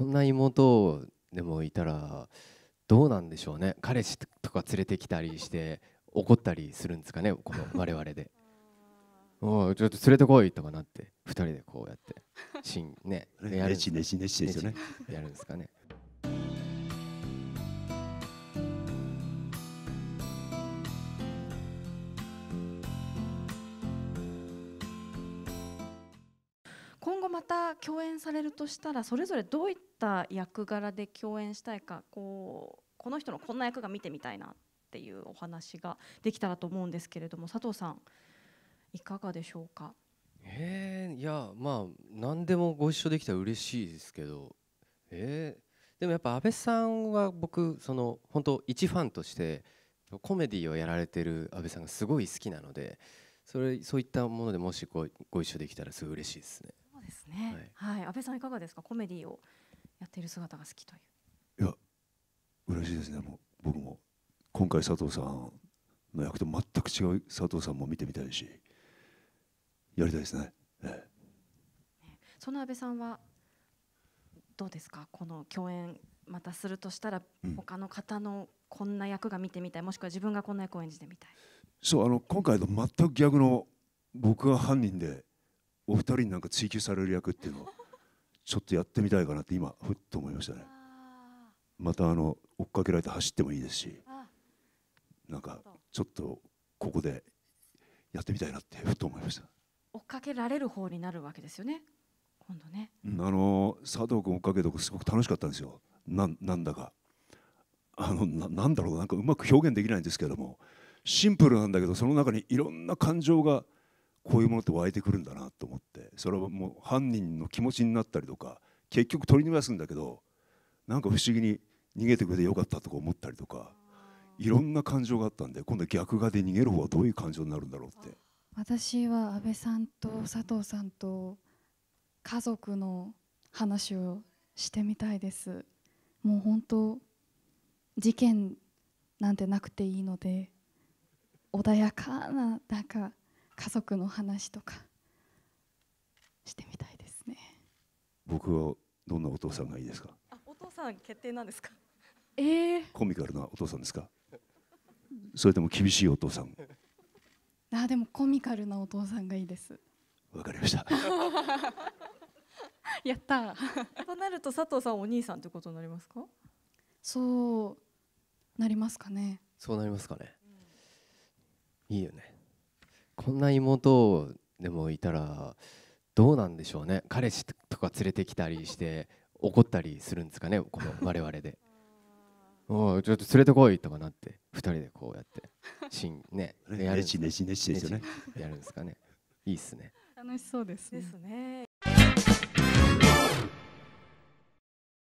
こんな妹でもいたらどうなんでしょうね彼氏とか連れてきたりして怒ったりするんですかねこの 我々で「おいちょっと連れてこい」とかなって2人でこうやってシーンねやるねちねちねちですよね。やるんですかねまた共演されるとしたらそれぞれどういった役柄で共演したいかこうこの人のこんな役が見てみたいなっていうお話ができたらと思うんですけれども佐藤さんいかがでしょうか？えー、いやまあ何でもご一緒できたら嬉しいですけどえー、でもやっぱ安倍さんは僕その本当一ファンとしてコメディをやられてる安倍さんがすごい好きなのでそれそういったものでもしごご一緒できたらすごい嬉しいですね。そうですね。はい、安倍さんいかがですか？コメディをやっている姿が好きという。いや嬉しいですね。もう僕も。今回佐藤さんの役と全く違う佐藤さんも見てみたいし、やりたいですね。えその安倍さんはどうですか？この共演またするとしたらうん。他の方のこんな役が見てみたい。もしくは自分がこんな役を演じてみたい。そうあの今回と全く逆の僕が犯人でお二人になんか追及される役っていうのをちょっとやってみたいかなって今ふっと思いましたね。またあの追っかけられて走ってもいいですし、なんかちょっとここでやってみたいなってふっと思いました。追っかけられる方になるわけですよね。今度ね。うんあの佐藤君追っかけるとこすごく楽しかったんですよ。なんなんだか。あのななんだろうなんかうまく表現できないんですけどもシンプルなんだけどその中にいろんな感情がこういうものって湧いてくるんだなと思ってそれはもう犯人の気持ちになったりとか結局取り逃がすんだけどなんか不思議に逃げてくれてよかったとか思ったりとかいろんな感情があったんで今度逆側で逃げる方はどういう感情になるんだろうって。私は安倍さんと佐藤さんと家族の話をしてみたいです。もう本当事件なんてなくていいので穏やかななんか家族の話とかしてみたいですね。僕はどんなお父さんがいいですか？あお父さん決定なんですか？えー、コミカルなお父さんですか？それとも厳しいお父さん？あでもコミカルなお父さんがいいです。わかりました。やった。となると佐藤さんはお兄さんということになりますか？そうなりますかね。そうなりますかね。いいよね。こんな妹でもいたらどうなんでしょうね。彼氏とか連れてきたりして怒ったりするんですかね。この我々で。おいちょっと連れてこいとかなって2人でこうやってシーンね やるねやるんですかね。いいっすね。楽しそうですねですね